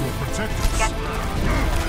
will protect us.